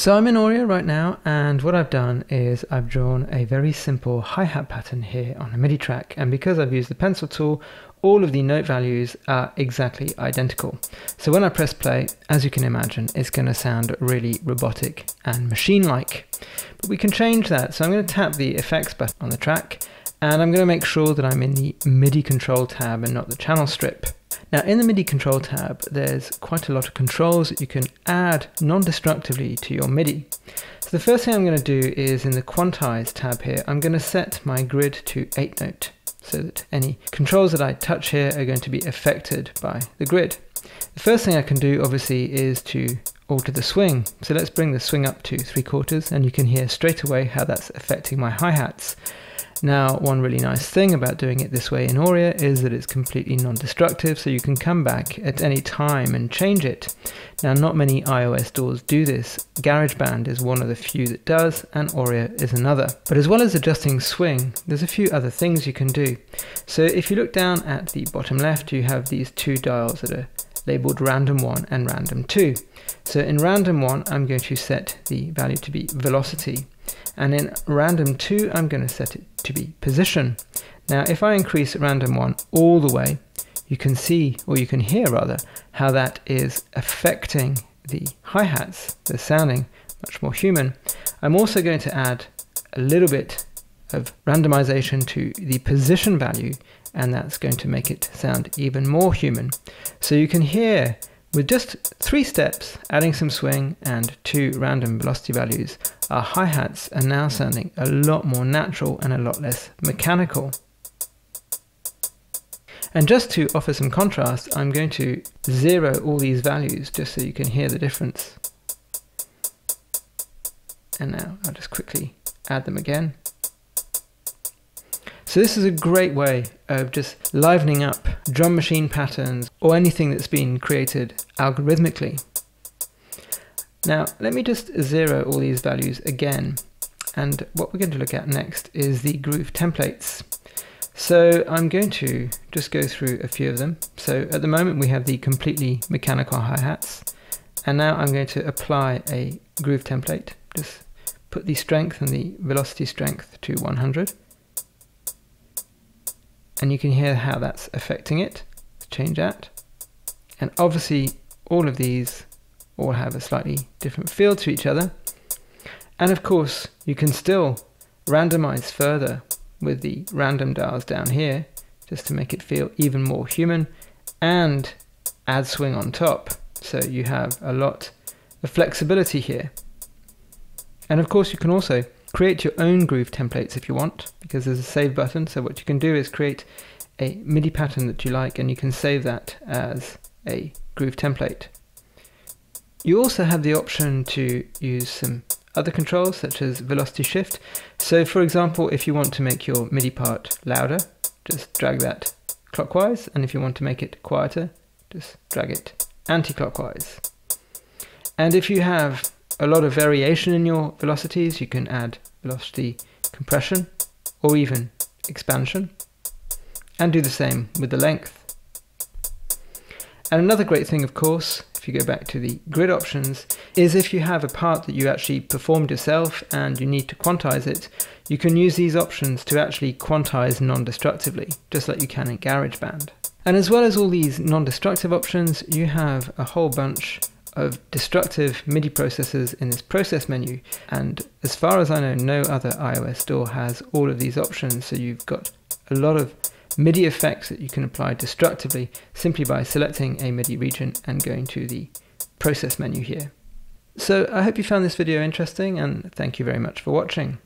So I'm in Auria right now and what I've done is I've drawn a very simple hi-hat pattern here on a MIDI track and because I've used the pencil tool all of the note values are exactly identical. So when I press play, as you can imagine, it's going to sound really robotic and machine-like. But we can change that. So I'm going to tap the effects button on the track and I'm going to make sure that I'm in the MIDI control tab and not the channel strip. Now in the MIDI control tab, there's quite a lot of controls that you can add non-destructively to your MIDI. So the first thing I'm going to do is in the quantize tab here, I'm going to set my grid to 8 note so that any controls that I touch here are going to be affected by the grid. The first thing I can do obviously is to alter the swing. So let's bring the swing up to 3 quarters and you can hear straight away how that's affecting my hi-hats. Now, one really nice thing about doing it this way in Auria is that it's completely non-destructive, so you can come back at any time and change it. Now, not many iOS DAWs do this. GarageBand is one of the few that does, and Auria is another. But as well as adjusting swing, there's a few other things you can do. So if you look down at the bottom left, you have these two dials that are labeled random 1 and random 2. So in random 1, I'm going to set the value to be velocity. And in random 2, I'm going to set it be position. Now, if I increase random 1 all the way, you can see, or you can hear rather, how that is affecting the hi-hats. They're sounding much more human. I'm also going to add a little bit of randomization to the position value, and that's going to make it sound even more human. So you can hear with just three steps, adding some swing and two random velocity values, our hi-hats are now sounding a lot more natural and a lot less mechanical. And just to offer some contrast, I'm going to zero all these values just so you can hear the difference. And now I'll just quickly add them again. So this is a great way of just livening up drum machine patterns or anything that's been created algorithmically. Now let me just zero all these values again and what we're going to look at next is the groove templates. So I'm going to just go through a few of them. So at the moment we have the completely mechanical hi-hats and now I'm going to apply a groove template. Just put the strength and the velocity strength to 100 and you can hear how that's affecting it. change that. And obviously all of these all have a slightly different feel to each other. And of course you can still randomize further with the random dials down here just to make it feel even more human and add swing on top. So you have a lot of flexibility here. And of course you can also Create your own groove templates if you want, because there's a save button. So what you can do is create a MIDI pattern that you like and you can save that as a groove template. You also have the option to use some other controls such as velocity shift. So for example, if you want to make your MIDI part louder, just drag that clockwise. And if you want to make it quieter, just drag it anti-clockwise. And if you have a lot of variation in your velocities. You can add velocity compression or even expansion and do the same with the length. And another great thing, of course, if you go back to the grid options, is if you have a part that you actually performed yourself and you need to quantize it, you can use these options to actually quantize non-destructively, just like you can in GarageBand. And as well as all these non-destructive options, you have a whole bunch of destructive MIDI processors in this process menu. And as far as I know, no other iOS DAW has all of these options. So you've got a lot of MIDI effects that you can apply destructively simply by selecting a MIDI region and going to the process menu here. So I hope you found this video interesting and thank you very much for watching.